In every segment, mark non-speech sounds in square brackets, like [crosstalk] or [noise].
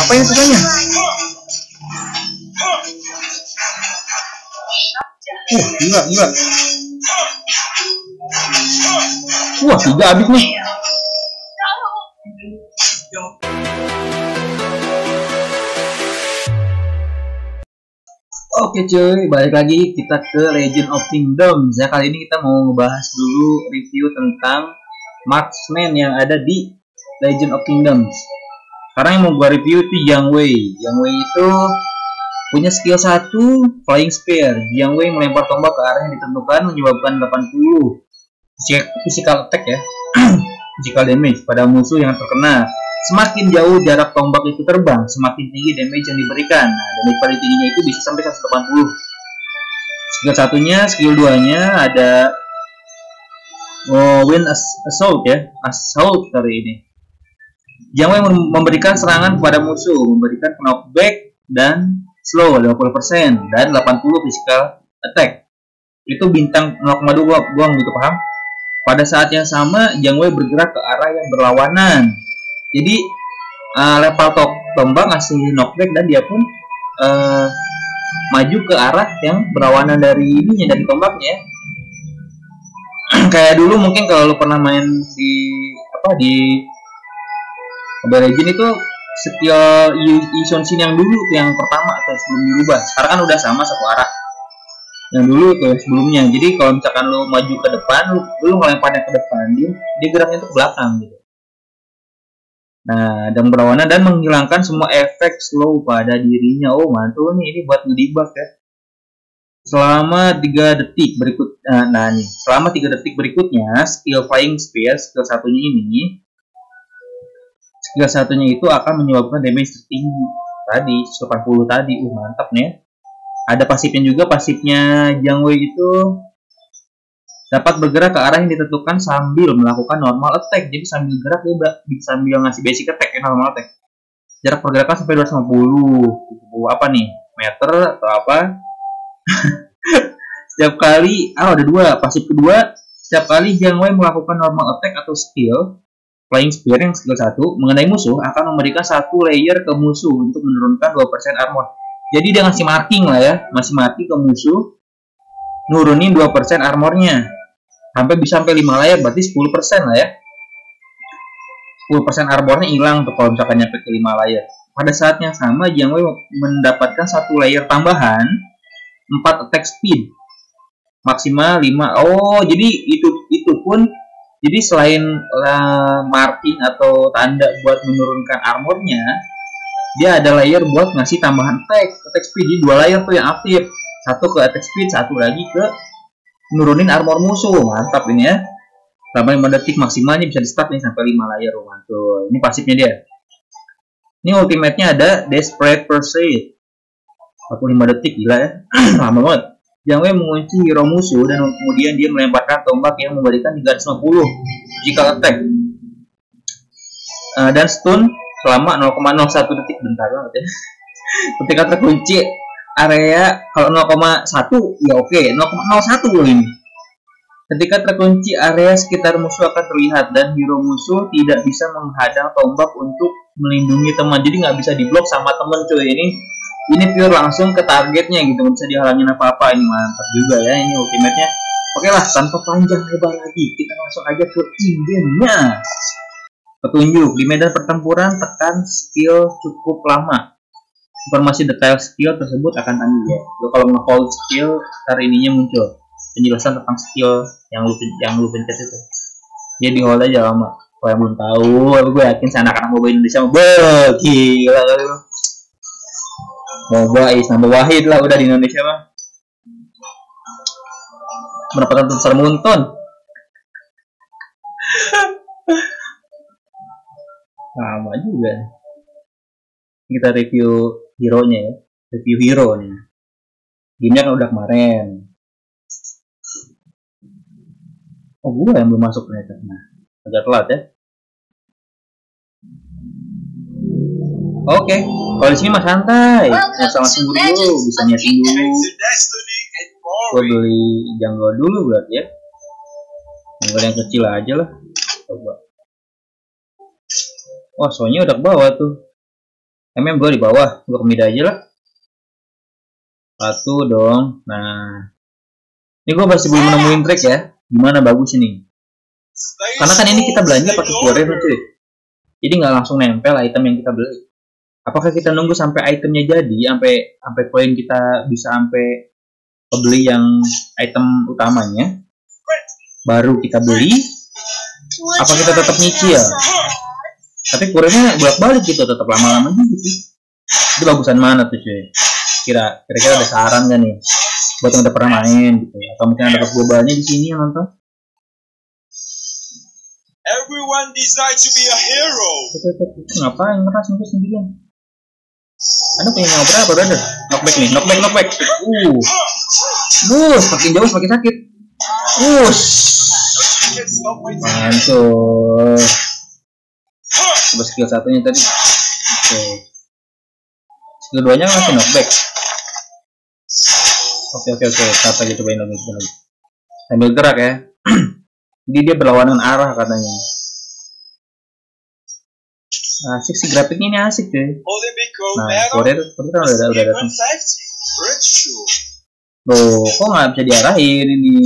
Apa yang susahnya? Uh, gila, gila. Wah, tiga habis nih. Oke cuy, balik lagi kita ke Legend of Kingdoms ya. Kali ini kita mau ngebahas dulu review tentang marksman yang ada di Legend of Kingdoms. Sekarang yang mau gua review itu Yang Wei. Yang Wei itu punya skill 1 Flying Spear. Yang Wei melempar tombak ke arah yang ditentukan menyebabkan 80 physical attack ya. [clears throat] physical damage pada musuh yang terkena. Semakin jauh jarak tombak itu terbang, semakin tinggi damage yang diberikan. Nah, damage paling tingginya itu bisa sampai 180. Skill satunya, skill 2-nya ada oh, Wind Assault ya, Assault kali ini. Yang memberikan serangan kepada musuh, memberikan knockback dan slow 50% dan 80 physical attack. Itu bintang 0,2 gua, gua gitu paham? Pada saat yang sama, Yang Wei bergerak ke arah yang berlawanan jadi uh, level top tombak ngasih knockback dan dia pun uh, maju ke arah yang berlawanan dari ininya dari tombaknya [clears throat] kayak dulu mungkin kalau lu pernah main di apa di Mobile Legend itu skill Ison Shin yang dulu yang pertama atau sebelum dirubah. Sekarang kan udah sama satu arah yang dulu tuh sebelumnya. Jadi kalau misalkan lu maju ke depan lu, lu ngelemparnya ke depan dia dia geraknya tuh ke belakang gitu. Nah, dan berwarna dan menghilangkan semua efek slow pada dirinya. Oh, mantul nih ini buat ngedebug ya. Selama 3 detik berikut nah, nah nih, selama 3 detik berikutnya skill flying spear skill satunya ini skill satunya itu akan menyebabkan damage tertinggi tadi 80 tadi. Uh, mantap nih. Ada pasifnya juga, pasifnya Jangwei itu dapat bergerak ke arah yang ditentukan sambil melakukan normal attack. Jadi sambil gerak dia bisa sambil ngasih basic attack ya normal attack. Jarak pergerakan sampai 250. Apa nih? Meter atau apa? [laughs] setiap kali, ah ada dua. Pasif kedua, setiap kali Jiang Wei melakukan normal attack atau skill Flying Spear yang skill 1 mengenai musuh akan memberikan satu layer ke musuh untuk menurunkan 2% armor. Jadi dia ngasih marking lah ya, masih mati ke musuh, nurunin 2% armornya. Sampai bisa sampai 5 layar berarti 10% lah ya. 10% arbornya hilang tuh kalau misalkan nyampe ke 5 layar pada saat yang sama Jiang Wei mendapatkan satu layer tambahan 4 attack speed. Maksimal 5 oh jadi itu itu pun jadi selain uh, marking atau tanda buat menurunkan armornya dia ada layer buat ngasih tambahan attack attack speed. Jadi dua layer tuh yang aktif. Satu ke attack speed satu lagi ke nurunin armor musuh. Mantap ini ya. Sampai 5 detik maksimalnya bisa di start nih sampai 5 layer. Mantap ini pasifnya dia. Ini ultimate-nya ada Desperate Pursuit. 45 detik gila ya. [clears throat] Lama banget Yang Wei mengunci hero musuh dan kemudian dia melemparkan tombak yang memberikan 350 jika attack. Uh, dan stun selama 0,01 detik. Bentar banget ya. [laughs] Ketika terkunci area kalau 0,1 ya oke okay. 0,01 loh ini. Ketika terkunci area sekitar musuh akan terlihat dan hero musuh tidak bisa menghadang tombak untuk melindungi teman. Jadi nggak bisa diblok sama temen cuy ini ini pure langsung ke targetnya gitu nggak bisa dihalangin apa-apa ini mantap juga ya ini ultimate-nya oke lah tanpa panjang lebar lagi kita langsung aja ke in-game-nya petunjuk di medan pertempuran tekan skill cukup lama informasi detail skill tersebut akan tanya ya. Lo kalau nge-hold skill, ntar ininya muncul penjelasan tentang skill yang lu yang lu pencet itu. Dia di hold aja lama. Kalau yang belum tahu, gue yakin sih anak-anak mobile Indonesia mau gila kali lo. Moba is nambah wahid lah udah di Indonesia mah. Mendapatkan besar munton. Lama juga. Kita review hero nya ya review hero nih gamenya kan udah kemarin oh gua yang belum masuk ternyata nah agak telat ya oke okay. kalau di sini mah santai nggak usah langsung buru dulu bisa nyeting dulu. Gua beli jungle dulu berarti ya. Jungle yang kecil aja lah. Coba. Wah soalnya udah ke bawah tuh. MM dua di bawah gua kemida aja lah. Satu dong. Nah. Ini gua masih belum nemuin track ya. Gimana bagus ini? Karena kan ini kita belanja pakai kurir cuy. Jadi nggak langsung nempel item yang kita beli apakah kita nunggu sampai itemnya jadi sampai sampai poin kita bisa sampai beli yang item utamanya? Baru kita beli apa kita tetap nyicil? Tapi kurirnya bolak balik gitu tetap lama-lama gitu itu bagusan mana tuh cuy? Kira kira-kira ada saran gak nih? Buat yang udah pernah main gitu atau mungkin ada globalnya di sini yang nonton? Everyone decides to be a hero. ngapain ngeras itu sendirian ada punya nyawa berapa brother knockback nih knockback knockback uh Duh, makin jauh semakin sakit. Us. Mantul. Coba skill satunya tadi. Oke. Skill duanya masih knockback. Oke oke oke. Kata gitu cobain lagi. Sambil gerak ya. [clears throat] Jadi dia berlawanan arah katanya. Asik sih grafiknya ini asik deh. Nah, Korea, Korea udah udah datang. Loh, kok nggak bisa diarahin ini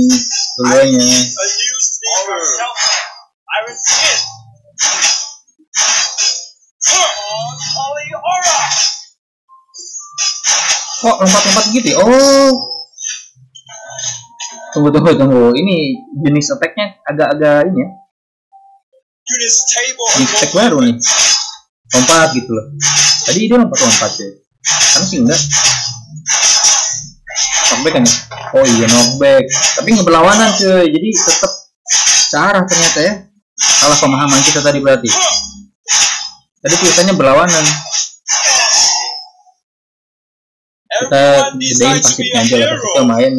dulunya? Kok lompat-lompat gitu ya? Oh. Tunggu, tunggu, tunggu. Ini jenis attack-nya agak-agak ini ya. Jenis attack baru nih. Lompat gitu loh. Tadi dia lompat-lompat ya. Karena sih enggak. Knockback kan ya? Oh iya knockback. Tapi ngeberlawanan cuy. Jadi tetap searah ternyata ya. Salah pemahaman kita tadi berarti. Tadi tulisannya berlawanan kita gedein pasifnya aja lah pasifnya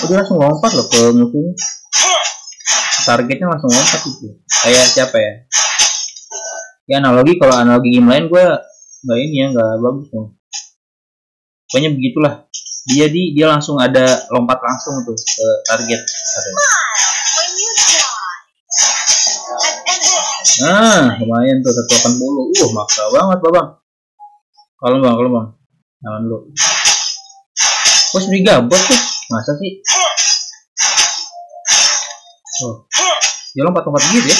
oh dia langsung lompat loh ke musuhnya targetnya langsung lompat itu kayak siapa ya ya analogi kalau analogi game lain gue nggak ini ya nggak bagus dong pokoknya begitulah dia di dia langsung ada lompat langsung tuh ke target nah lumayan tuh 180 uh maksa banget babang kalau bang, kalau bang. Jangan dulu. Kok sendiri gabut tuh? Masa sih? Oh. Dia lompat-lompat gitu ya.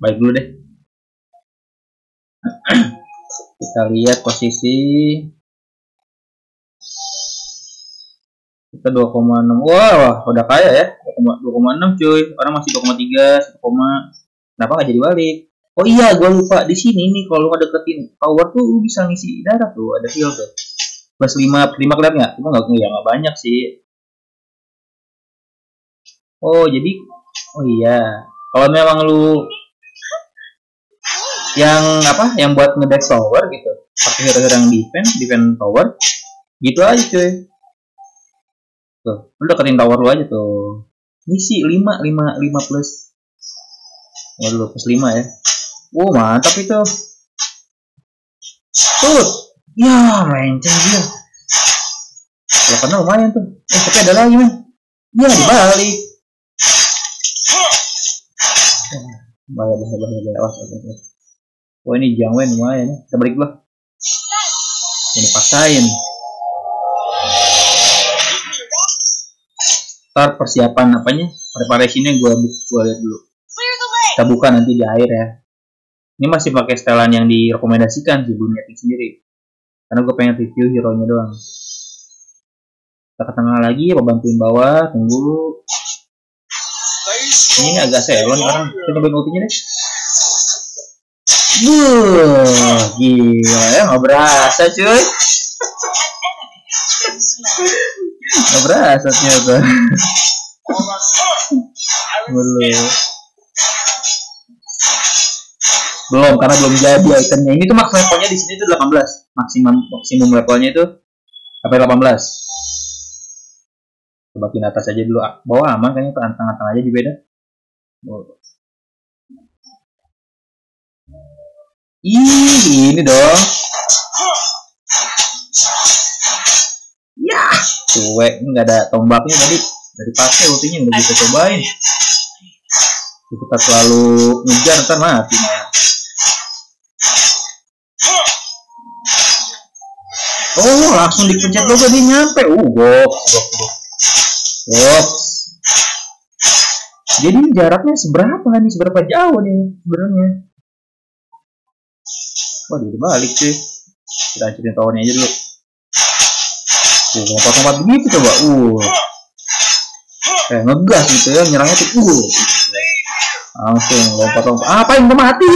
Baik dulu deh. [clears throat] Kita lihat posisi. Kita 2,6 wah udah kaya ya. 2,6 cuy. Orang masih 2,3 1, kenapa nggak jadi balik? Oh iya gue lupa. Di sini nih kalau lu deketin tower tuh lu bisa ngisi darah tuh. Ada heal tuh plus lima lima kelihatan nggak? Cuma nggak? Ya nggak banyak sih. Oh jadi oh iya. Kalau memang lu yang apa? Yang buat ngedeck tower gitu. Pakai hero yang defense defense tower gitu aja cuy. Tuh lu deketin tower lu aja tuh. Misi 5 5 5 plus. Waduh, plus 5 ya. Wow, mantap itu. Tuh. Ya, menceng dia. Kalau kena lumayan tuh. Eh, tapi ada lagi, men. Ya, dibalik. Bahaya, bahaya, bahaya, bahaya. Awas, awas, awas. Wah, ini jangwen lumayan ya. Kita balik lah. Ini paksain. Ntar persiapan apanya? Preparasinya gue gua lihat dulu kita buka nanti di air ya ini masih pakai setelan yang direkomendasikan sih dunia sendiri karena gue pengen review hero nya doang. Kita ke tengah lagi apa bantuin bawah tunggu. Ini agak selon sekarang kita cobain ultinya deh. Buh, gila ya nggak berasa cuy. Nggak berasa ternyata. Belum belum karena belum jadi itemnya ini tuh max levelnya di sini tuh 18 maksimum maksimum levelnya itu sampai 18 coba atas aja dulu bawah aman kayaknya tengah-tengah aja di beda. Ih, ini dong. Ya, cuek. Nggak ada tombaknya tadi. Bisa dipakai ultinya udah bisa cobain. Kita terlalu ngejar ntar mati malah. Oh, langsung dipencet juga dia nyampe. Uh, box, box, box. Box. Jadi ini jaraknya seberapa nih? Seberapa jauh nih sebenarnya? Wah, dia balik sih. Kita hancurin tahunnya aja dulu. Uh, lompat-lompat begitu coba. Uh. Kayak ngegas gitu ya, nyerangnya tuh. Uh. Langsung lompat-lompat. Apa yang udah mati?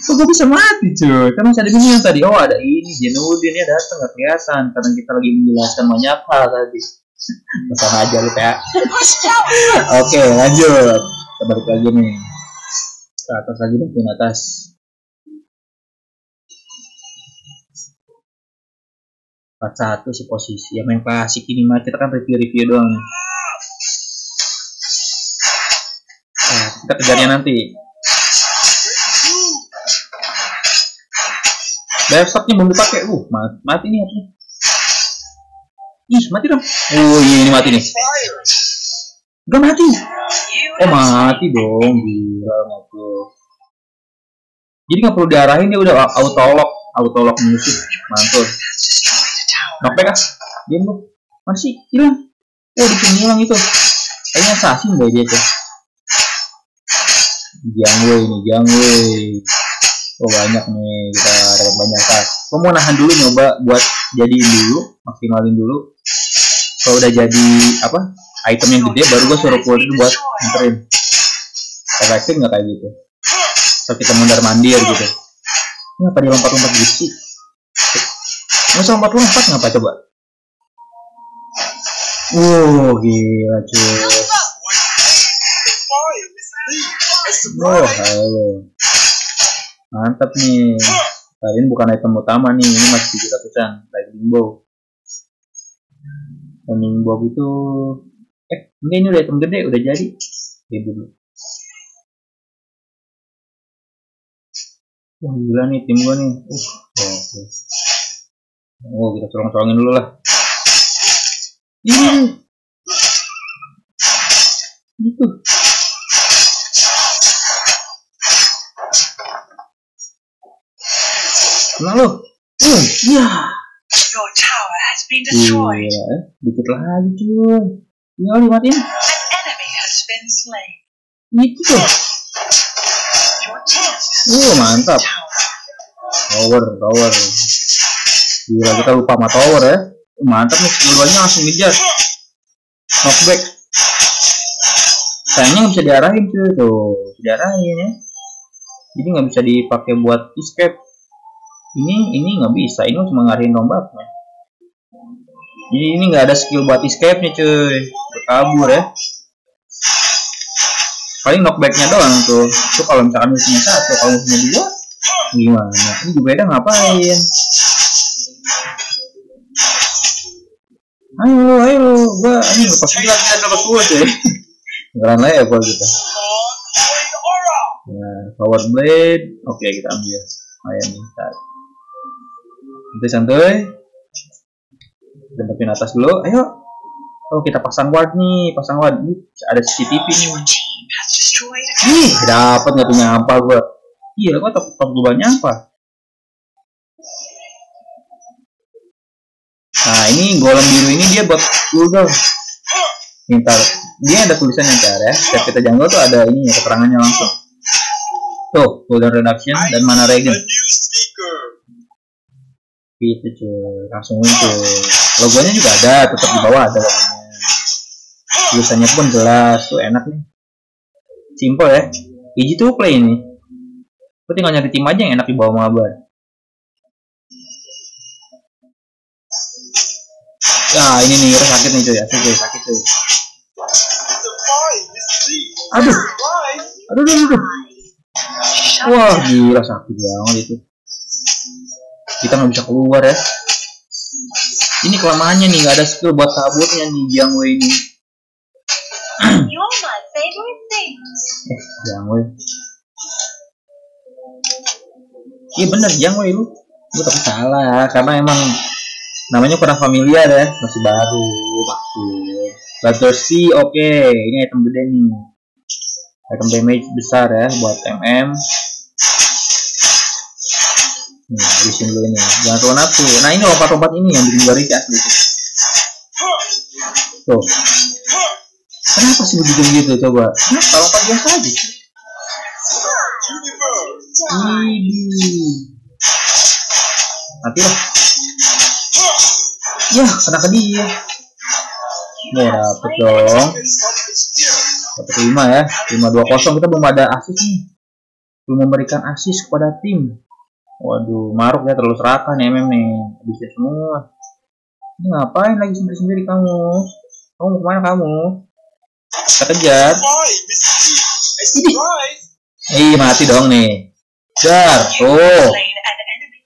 Kok gue bisa mati cuy? Kan masih ada minion tadi. Oh ada ini Jenudin ya datang nggak kelihatan karena kita lagi menjelaskan banyak hal tadi. Pesan aja lu kayak. Oke lanjut. Kita balik lagi nih. Ke atas lagi deh, ke atas. Empat satu sih posisi. Yang main klasik ini mah kita kan review-review doang. nih. Nah, kita kejarnya nanti. Laptopnya belum dipakai. Uh, mati, mati nih apa? Ih, mati dong. Oh iya, ini mati nih. Gak mati. Oh mati dong, gila ngobrol. Jadi nggak perlu diarahin dia udah auto lock, auto lock musuh, mantul. destroyed a tower. Knockback ah, diam lu. Mana sih? Hilang. Oh di sini hilang itu. Kayaknya assassin deh dia tuh. Jangwei nih, Jangwei. Oh banyak nih, kita dapat banyak tas. Gua mau nahan dulu nyoba buat jadiin dulu, maksimalin dulu. Kalau udah jadi apa item yang gede, baru gua suruh keluarin buat nganterin. Efektif nggak kayak gitu? Kalau kita mundar mandir gitu. Ini apa dia lompat-lompat gitu sih? Nggak usah lompat-lompat ngapa coba? Wow, gila cuy. Oh, halo. Mantap nih. Kali ini bukan item utama nih, ini masih 700-an. Lightning bow. Lightning bow itu... Eh, enggak ini udah item gede, udah jadi. Ya dulu. Wah, gila nih tim gua nih. Uh, oke. Oh, kita colong-colongin dulu lah. Ini. Gitu. Kenal lu? Uh, iya. Your tower has been destroyed. Gila, eh. dikit lagi cuy. Ya, dimatiin. An enemy has been slain. Itu tuh. Uh, mantap. tower. Tower. Gila, kita lupa sama tower ya. Uh, mantap nih, dua-duanya langsung ngejar. Knockback. Sayangnya nggak bisa diarahin cuy tuh, diarahin ya. Jadi nggak bisa dipakai buat escape. Ini ini nggak bisa, ini cuma ngarahin tombaknya. Jadi ini nggak ada skill buat escape nya cuy, kabur ya. Paling knockbacknya doang tuh. Itu kalau misalkan musuhnya satu, kalau musuhnya dua, gimana? Ini juga beda ngapain? Ayo, ayo, gua ini lepas gila kita lepas gua cuy. Ngeran level kita. With aura. Nah, power blade, oke kita ambil. Ayo nih, tar. Santai santai. Kita dapetin atas dulu. Ayo. Oh kita pasang ward nih, pasang ward. Ada CCTV nih. Ih, dapat nggak tuh nyampah gua. Iya, gua top top gua nyampah. Nah, ini golem biru ini dia buat cooldown. Minta dia ada tulisannya ntar ya. Setiap kita jungle tuh ada ini ya keterangannya langsung. Tuh, cooldown reduction dan mana regen. Gitu cuy, langsung muncul. Logonya juga ada, tetap di bawah ada. Tulisannya pun jelas, tuh enak nih. Simple ya. Easy to play ini. Lu tinggal nyari tim aja yang enak di bawah mabar. Ya ini nih, Ira sakit nih cuy, asli cuy, sakit cuy. Aduh, aduh, aduh, aduh. Wah gila sakit banget itu. Kita nggak bisa keluar ya. Ini kelamaannya nih, nggak ada skill buat kaburnya nih Jiang Wei ini. Eh, Jiang Wei. Iya bener Jiang Wei lu. Gue tapi salah karena emang namanya kurang familiar ya masih baru maksud Bloodthirsty oke ini item gede nih item damage besar ya buat MM nih habisin dulu ini jangan tuh nafsu nah ini lompat-lompat ini yang bikin gue risih asli tuh tuh kenapa sih begitu gitu coba kenapa lompat biasa aja. Widih. Mati lah. Ya, kena ke dia. Ya, dapet dong. Dapet lima ya. Lima dua kosong kita belum ada asis nih. Belum memberikan asis kepada tim. Waduh, maruk ya terlalu serakah nih MM nih. Habisnya semua. Ini ngapain lagi sendiri-sendiri kamu? Kamu mau ke mana kamu? Kejar. Ih, mati dong nih. Dar, tuh. Enemy.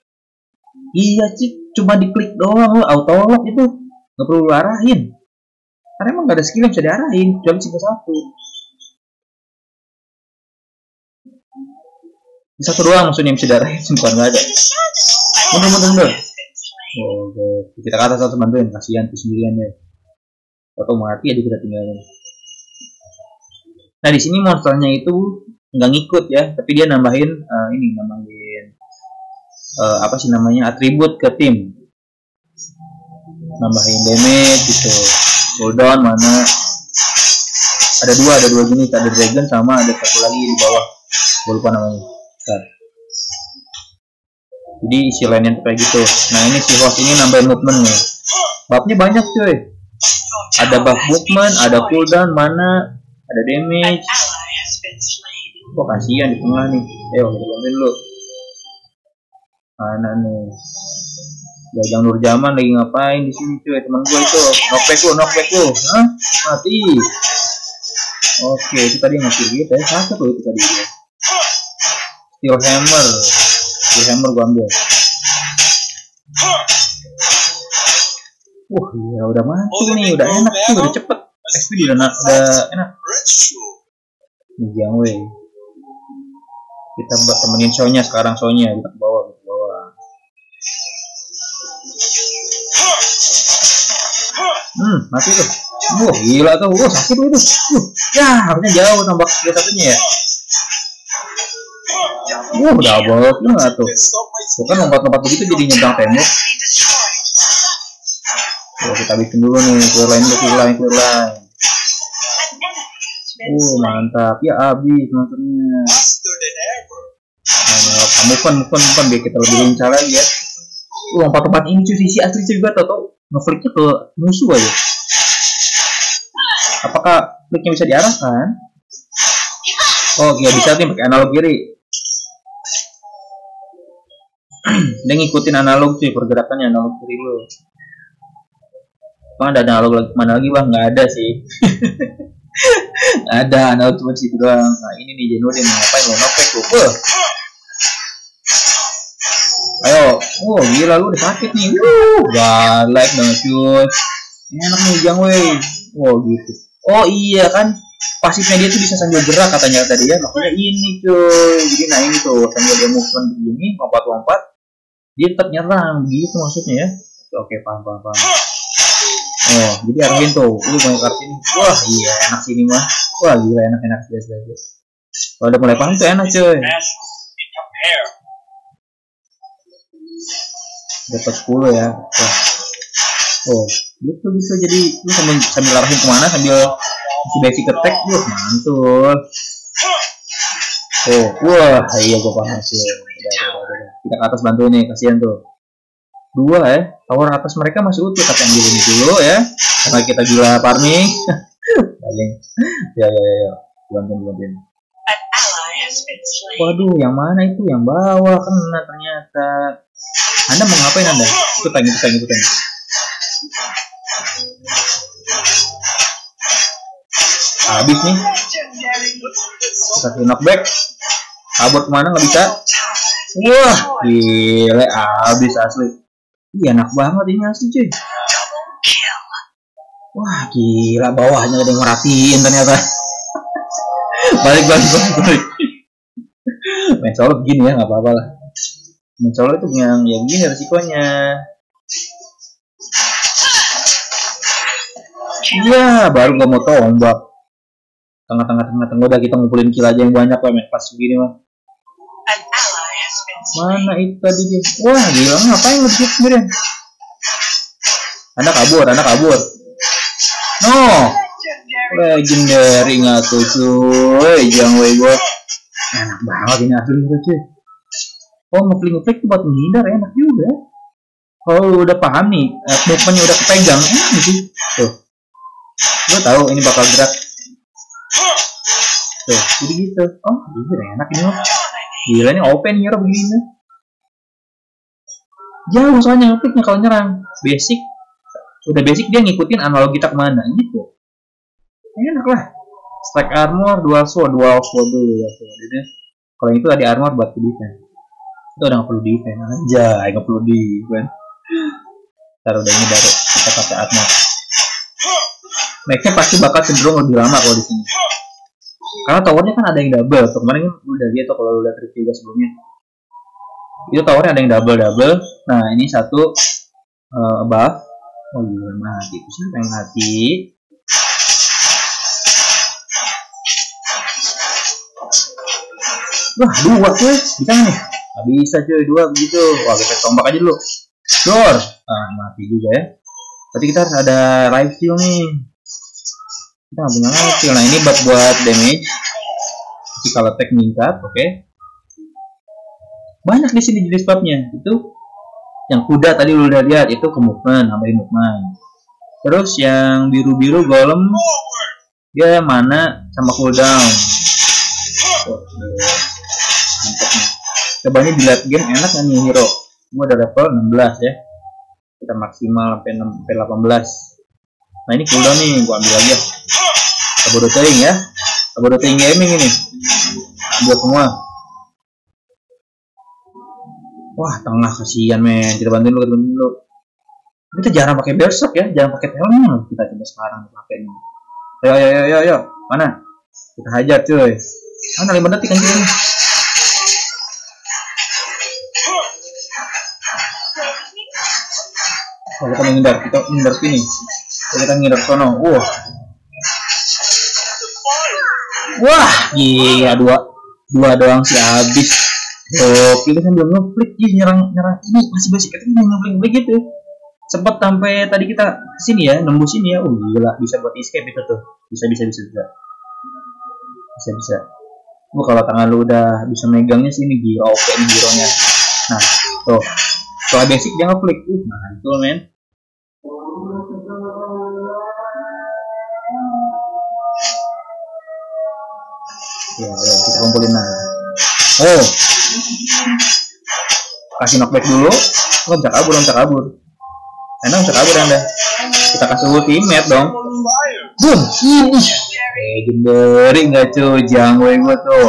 Iya sih, cuma diklik doang auto lock itu nggak perlu lu arahin. Karena emang gak ada skill yang bisa diarahin, kecuali skill satu. Doang maksudnya bisa diarahin, semua nggak ada. Mundur, mundur, mundur. Oh, oke. Kita ke atas satu bantuin, kasihan tuh sendirian ya. Atau mati aja kita tinggalin. Nah di sini monsternya itu nggak ngikut ya, tapi dia nambahin eh, ini nambahin eh, apa sih namanya atribut ke tim nambahin damage gitu cooldown mana ada dua ada dua jenis ada dragon sama ada satu lagi di bawah gue lupa namanya Bentar. jadi isi lainnya kayak gitu. Nah ini si host ini nambahin movementnya buffnya banyak cuy. Ada buff movement ada cooldown mana ada damage. Kok kasihan di tengah nih. Ayo kita bantuin dulu mana nih? Jajang Nurjaman lagi ngapain di sini cuy? Teman gue itu. Knockback lu knockback lu hah? Mati. Oke itu tadi yang ngasih gitu ya. Sakit loh itu tadi. dia steel hammer steel hammer gua ambil wah iya udah mati nih udah enak tuh udah cepet XP udah, na- udah enak Retro. Jang weh. Kita buat temenin show-nya sekarang show-nya kita ke bawah ke bawah. Hmm, mati tuh. Wah, gila tuh. Wah, sakit tuh itu. Uh, ya, harusnya jauh tambah skill satunya ya. Wah, double kill nggak tuh? Stop my Tuh kan lompat-lompat begitu jadi nyebrang tembok. Wah, kita bikin dulu nih. Clear line clear line, clear line. Uh, mantap. Ya, abis monsternya. faster than ever. Nah, kamu kan, bukan, bukan biar kita lebih lincah lagi ya. Uh, lompat-lompat ini cuy, sisi asli cuy juga tau tau ngeflicknya ke musuh aja. Apakah flicknya bisa diarahkan? Oh, iya bisa nih pakai analog kiri. Dia ngikutin analog cuy, pergerakannya analog kiri lu. Bang ada analog lagi mana lagi bang? Nggak ada sih. [laughs] Ada analog cuma situ doang. Nah ini nih Jenudin ngapain lo nopek lu? Ayo, oh gila lu udah sakit nih. Wuh, galak banget cuy. Enak nih Jang weh. Oh gitu. Oh iya kan pasifnya dia tuh bisa sambil gerak katanya tadi ya. Makanya ini cuy. Jadi nah ini tuh sambil dia movement begini, lompat-lompat, dia tetap nyerang gitu maksudnya ya. Oke, paham paham paham. Oh, jadi arahin tuh. Lu mau kartu ini. Wah, iya enak sini mah. Wah, gila enak enak jelas jelas. Kalau udah mulai paham tuh enak cuy. Dapat 10 ya Wah. oh gitu bisa jadi lu sambil sambil arahin ke mana sambil si basic attack tuh mantul oh wah iya gua paham sih udah, udah, udah, udah. Kita ke atas bantu nih kasihan tuh dua ya tower atas mereka masih utuh tapi ambil ini dulu ya karena kita gila farming Anjing. ya ya ya, ya. bantuin bantuin. Waduh, yang mana itu? Yang bawah kena ternyata. Anda mau ngapain Anda? Ikutan, ikutan, ikutan. Habis nih, kita knockback. Kabur ke mana nggak bisa? Wah, gile, habis asli. Iya, enak banget ini asli cuy. Wah, gila, bawahnya ada yang merhatiin ternyata. [laughs] balik, balik, balik, balik. Main solo begini ya, nggak apa-apa lah. Main solo itu yang ya begini resikonya. Iya, baru gak mau tombak. Tengah-tengah tengah-tengah udah kita ngumpulin kill aja yang banyak lah pas begini mah. Mana itu tadi dia? Wah, gila ngapain di sendirian? Anda kabur, anda kabur. No, Legendary. nggak tuh cuy, jangan gua. Enak banget ini asli gitu cuy. Oh, ngeflick ngeflick tuh buat menghindar enak juga. Kalau udah paham nih, eh, movementnya udah kepegang, enak sih. Tuh, gua tahu ini bakal gerak. Tuh, jadi gitu. Oh, iya enak ini mah. Gila ini open hero begini nih. Jauh soalnya ngekliknya kalau nyerang. Basic. Udah basic dia ngikutin analog kita ke mana gitu. Enak lah. Stack armor, dual sword, dual sword dulu ya. Jadi kalau itu ada armor buat defense. Itu udah nggak perlu defense aja, nggak perlu defense. Ntar udah ini baru kita pakai armor. Maxnya pasti bakal cenderung lebih lama kalau di sini. Karena towernya kan ada yang double. Tuh, kemarin kan udah lihat tuh kalau lu lihat review sebelumnya. Itu towernya ada yang double double. Nah ini satu eh, above. Oh iya mati. Itu sih pengen mati. Wah dua cuy. Bisa nggak nih? Gak bisa cuy dua begitu. Wah kita tombak aja dulu. Dor. Ah mati juga ya. Berarti kita harus ada life steal nih. Kita nggak punya steal. Nah ini buat buat damage. Kalau attack meningkat, oke. Banyak di sini jenis babnya. Itu yang kuda tadi udah lihat itu ke movement, nambahin movement. Terus yang biru-biru golem dia mana sama cooldown. Mantap nih. Coba ini di late game enak nggak nih hero? Gua udah level 16 ya. Kita maksimal sampai 6 sampai 18. Nah ini cooldown nih, gua ambil aja. Kabodo Teing ya. Kabodo Teing gaming ini. Buat semua. Wah, tengah kasihan men. Kita bantuin dulu, kita bantuin dulu. Kita jarang pakai berserk ya, jarang pakai helm. Kita coba sekarang pakai ini. Ayo, ayo, ayo, ayo. Mana? Kita hajar cuy. Mana lima detik anjir ini? Oh, kita menghindar, kita menghindar sini. Oh, kita menghindar sono. Wah, wah, gila dua, dua doang sih habis. Oh, kita kan belum ngeflick, ih nyerang nyerang ini masih basic kita belum ngeflick gitu. Sempat sampai tadi kita sini ya, nembus sini ya. Oh gila, bisa buat escape itu tuh. Bisa bisa bisa bisa. Bisa bisa. Gua kalau tangan lu udah bisa megangnya sini gila oke nih hero-nya. Nah, tuh. Soal basic dia ngeflick. Uh, mantul men. Ya, ya, kita kumpulin nah. Oh. Kasih knockback dulu. Oh, bisa kabur, bisa kabur. Enak bisa kabur anda. Kita kasih ultimate dong. Boom, ini. Legendary nggak cuy, jangwe gue tuh.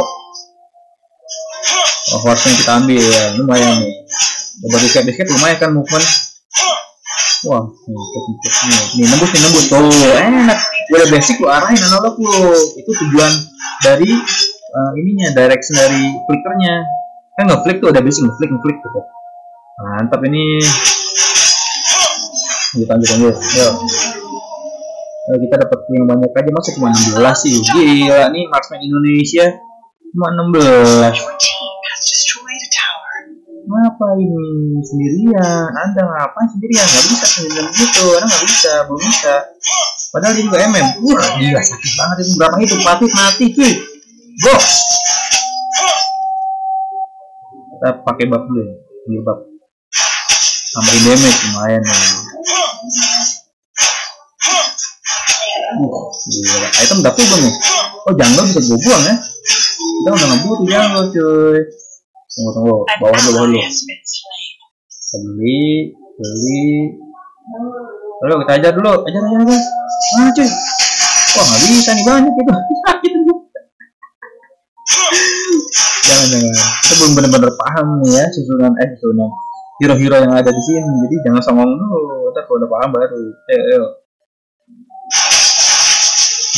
Oh, horse kita ambil ya, lumayan nih. Coba di biscuit lumayan kan movement. Wah, nih nembus nih nembus tuh, enak. Gue udah basic lu arahin analog lu. Itu tujuan dari eh, ininya, direction dari flickernya. Kan ngeflick tuh udah basic ngeflick ngeflick tuh. Mantap ini. Lanjut lanjut lanjut. Yuk. Ayo kita dapat yang banyak aja masa cuma 16 sih. Gila nih marksman Indonesia cuma 16. Your team has destroyed a tower. Ngapa ini sendirian? Anda ngapain sendirian? Gak bisa sendirian gitu. Anda nggak bisa, belum bisa. Padahal dia juga MM. Wah, gila sakit banget itu. Berapa hidup? Mati, mati cuy. Go. Kita pakai buff dulu ya. Ini buff. Tambahin damage lumayan nih. Uh, gila. Item full belum nih? Oh, jungle bisa gue buang ya? Kita udah nggak butuh jungle cuy. Tunggu, tunggu. Bawah dulu, bawah dulu. beli, beli. Lalu kita ajar dulu, ajar, ajar, ajar. Ah, cuy. Wah, nggak bisa nih banyak itu. [laughs] Sakit itu. jangan, jangan. Kita belum benar-benar paham nih ya susunan, eh susunan hero-hero yang ada di sini. Jadi jangan songong dulu. Ntar kalau udah paham baru. Ayo, ayo.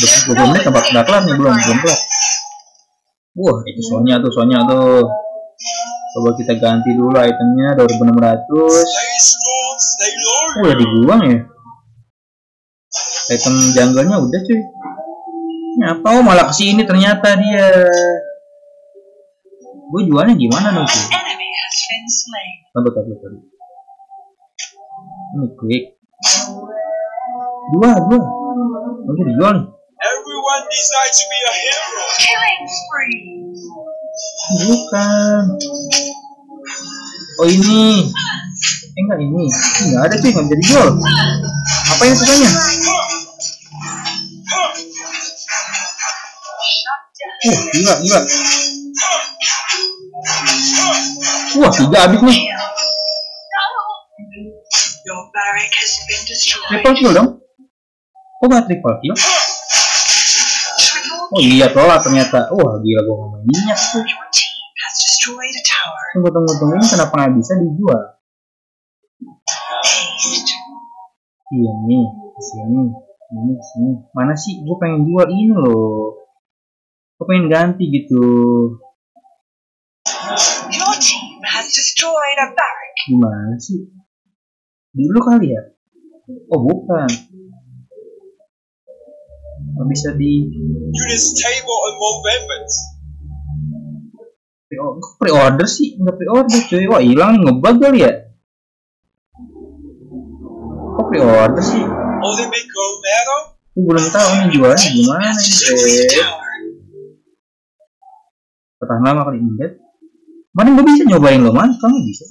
Udah 20 menit tempat kelar nih belum, belum kelar. Wah, itu Sonya tuh, Sonya tuh. Coba kita ganti dulu itemnya 2600. Oh, udah dibuang ya? item jungle-nya udah cuy Nyapa oh malah ke sini ternyata dia gue jualnya gimana cuy been slain. Tunggu, tunggu, tunggu. Ini quick. Dua, dua. Oke, dijual nih. Everyone decides to be a hero. Killing spree. Bukan. Oh ini. Eh enggak ini. Ini Nggak ada cuy, nggak bisa dijual. Apa yang down. Uh, gila, gila. Wah, tiga habis nih. Triple kill dong. Kok nggak triple kill? Oh iya, telat ternyata. Wah, gila gua ngomong minyak tuh. Tunggu, tunggu, tunggu. Ini kenapa nggak bisa dijual? Iya nih, di sini, ini di sini. Mana sih? Gue pengen jual ini loh. Gue pengen ganti gitu. Gimana sih? Dulu kali ya? Oh bukan. Nggak bisa di pre- pre-order sih? Nggak pre-order cuy. Wah hilang nih ngebug kali ya? Kok pre-order sih? Oh? Gue belum tahu nih jualnya gimana nih. Pertahan lama kali ini Beb. Mana gue bisa nyobain lo man? Kamu bisa?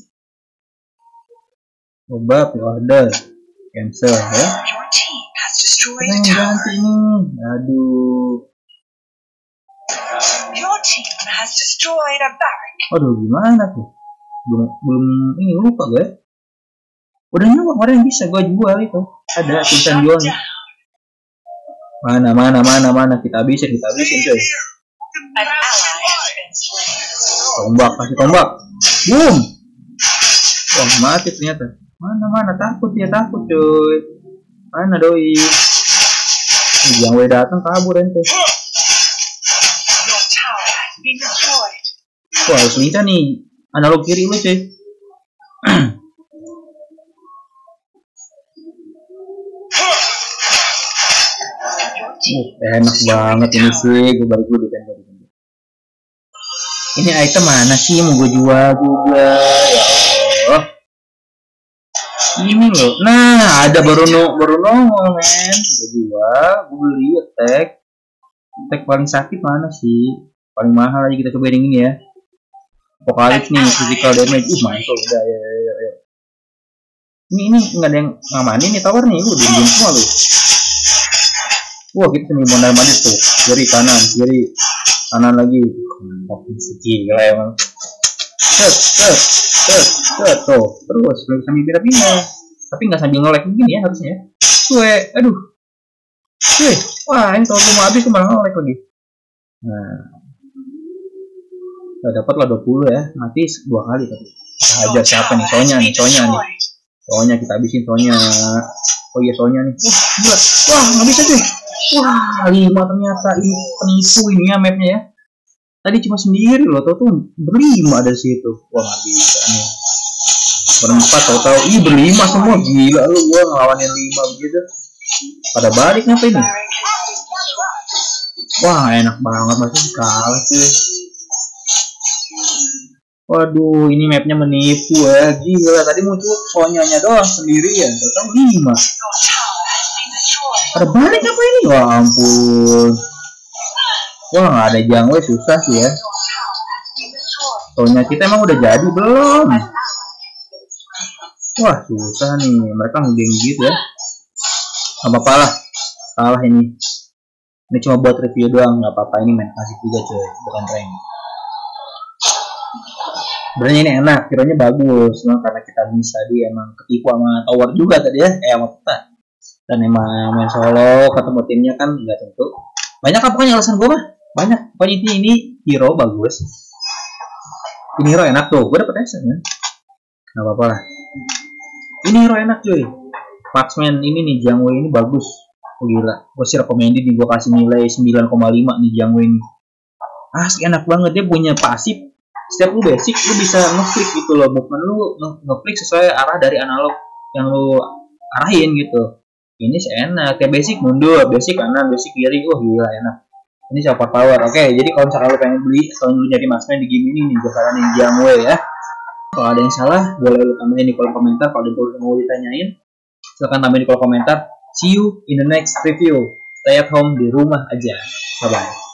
Coba pre-order. Cancel ya. Tower. ganti nih. Aduh. Your team has destroyed a barrack. Waduh gimana tuh? Belum belum ini lupa gue. Udah nyoba kemarin bisa gue jual itu. Ada tulisan jualnya. Mana mana mana mana kita habisin kita habisin coy. Tombak kasih tombak. Boom. Wah mati ternyata. Mana mana takut dia takut coy. Mana doi? Yang gue datang kabur ente. Wah harus lincah nih. Analog kiri lu coy. [clears throat] enak banget ini sih. Gue balik dulu balik dulu. Ini item mana sih mau gue jual juga? Ya Allah. Ini loh. Nah, ada baru no, baru nongol men. Gue jual, gue beli attack. Attack paling sakit mana sih? Paling mahal aja kita cobain yang ini ya. Apokalips nih, physical damage. Uh, mantul udah ya, ya, ya, ya. Ini ini nggak ada yang ngamanin nih tower nih. Gue diem semua loh. Wah, kita sambil mondar mandir tuh. Kiri, kanan, kiri, kanan lagi. Mantap, gila emang. Set, set, set, tuh. Terus, sambil pindah-pindah. Tapi nggak sambil nge-lag begini ya harusnya. Gue, aduh. Wih, wah ini kalau mau habis tuh malah nge-lag lagi. Nah. Udah dapat lah 20 ya. Mati dua kali tadi. Kita hajar siapa nih? has nih, Sonya nih. Sonya kita habisin Sonya. Oh iya Sonya nih. Wah, gila. Wah, nggak bisa cuy. Wah, lima ternyata ini penipu ini ya mapnya ya. Tadi cuma sendiri loh, tau tuh berlima ada situ. Wah, gak bisa nih. Berempat tau tau, ih berlima semua gila lu, gua ngelawan yang lima begitu. Pada balik apa ini? Wah, enak banget masih kalah sih. Waduh, ini mapnya menipu ya. Gila, tadi muncul soalnya doang sendirian. tau lima destroyed. Pada balik apa ini? Wah ampun. Wah nggak ada jangwe susah sih ya. Soalnya kita emang udah jadi belum? Wah susah nih. Mereka ngegeng gitu ya. Gak apa-apa lah. Kalah ini. Ini cuma buat review doang. Gak apa-apa ini main klasik juga coy. Bukan rank. Sebenarnya ini enak. Kiranya bagus. Cuma karena kita bisa tadi emang ketipu sama tower juga tadi ya. Eh sama kita. Dan emang main solo ketemu timnya kan nggak tentu. Banyak apa pokoknya alasan gue mah? Banyak. Pokoknya ini, ini hero bagus. Ini hero enak tuh. Gue dapet action kan. Gak apa-apa lah. Ini hero enak cuy. Marksman ini nih Jiang Wei ini bagus. Oh, gila. Gue sih recommended nih gue kasih nilai 9,5 nih Jiang Wei ini. Asli enak banget dia punya pasif. Setiap lu basic lu bisa ngeklik gitu loh. Movement lu nge- ngeklik sesuai arah dari analog yang lu arahin gitu. Ini enak. Kayak basic mundur. Basic kanan basic kiri. Wah gila enak. Ini support power? Oke jadi kalau misalkan lu pengen beli kalau lu nyari maksudnya di game ini nih gue saranin Jamwe ya. Kalau ada yang salah boleh lu tambahin di kolom komentar. Kalau ada yang mau ditanyain silahkan tambahin di kolom komentar. See you in the next review stay at home di rumah aja. Bye bye